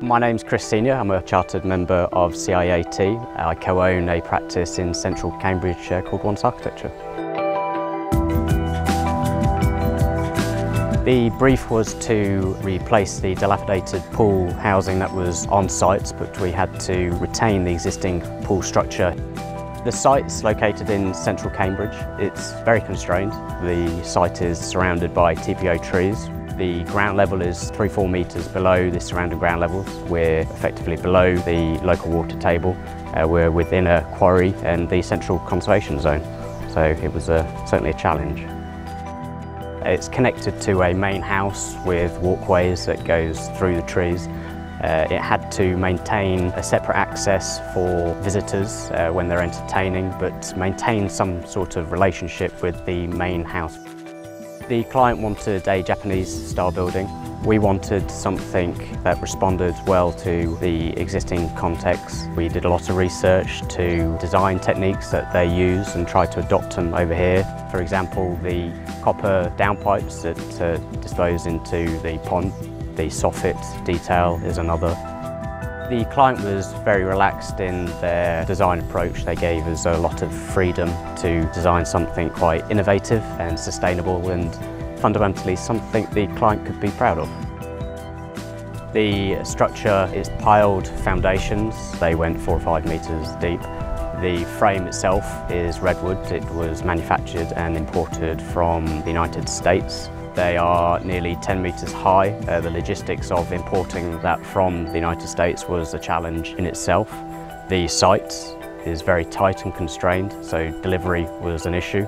My name's Chris Senior, I'm a chartered member of CIAT. I co-own a practice in central Cambridge uh, called Once Architecture. The brief was to replace the dilapidated pool housing that was on site, but we had to retain the existing pool structure. The site's located in central Cambridge. It's very constrained. The site is surrounded by TPO trees. The ground level is three, four metres below the surrounding ground levels. We're effectively below the local water table. Uh, we're within a quarry and the central conservation zone. So it was a, certainly a challenge. It's connected to a main house with walkways that goes through the trees. Uh, it had to maintain a separate access for visitors uh, when they're entertaining, but maintain some sort of relationship with the main house. The client wanted a Japanese style building. We wanted something that responded well to the existing context. We did a lot of research to design techniques that they use and try to adopt them over here. For example, the copper downpipes that uh, dispose into the pond. The soffit detail is another. The client was very relaxed in their design approach. They gave us a lot of freedom to design something quite innovative and sustainable and fundamentally something the client could be proud of. The structure is piled foundations. They went four or five metres deep. The frame itself is redwood. It was manufactured and imported from the United States. They are nearly 10 metres high. Uh, the logistics of importing that from the United States was a challenge in itself. The site is very tight and constrained, so delivery was an issue.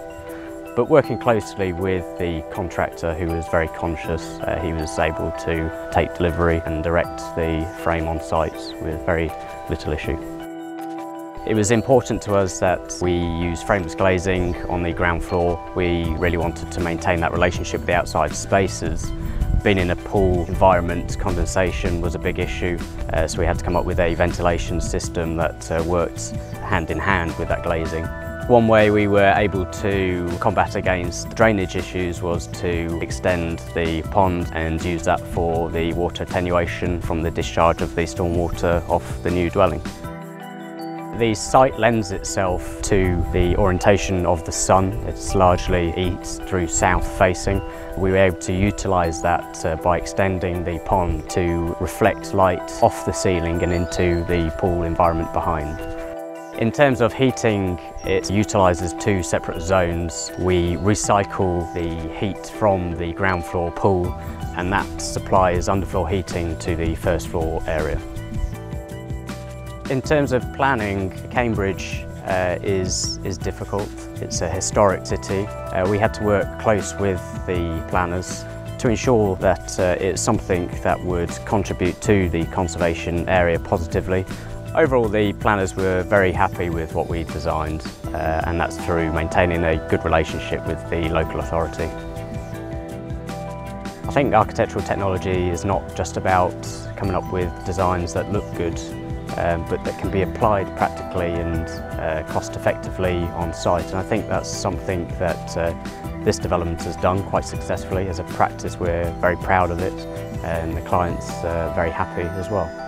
But working closely with the contractor who was very conscious, uh, he was able to take delivery and direct the frame on site with very little issue. It was important to us that we use frameless glazing on the ground floor. We really wanted to maintain that relationship with the outside spaces. Being in a pool environment, condensation was a big issue, uh, so we had to come up with a ventilation system that uh, worked hand in hand with that glazing. One way we were able to combat against drainage issues was to extend the pond and use that for the water attenuation from the discharge of the stormwater off the new dwelling. The site lends itself to the orientation of the sun. It's largely east through south facing. We were able to utilise that uh, by extending the pond to reflect light off the ceiling and into the pool environment behind. In terms of heating, it utilises two separate zones. We recycle the heat from the ground floor pool and that supplies underfloor heating to the first floor area. In terms of planning, Cambridge uh, is, is difficult. It's a historic city. Uh, we had to work close with the planners to ensure that uh, it's something that would contribute to the conservation area positively Overall, the planners were very happy with what we designed, uh, and that's through maintaining a good relationship with the local authority. I think architectural technology is not just about coming up with designs that look good, um, but that can be applied practically and uh, cost effectively on site. And I think that's something that uh, this development has done quite successfully. As a practice, we're very proud of it, and the client's uh, very happy as well.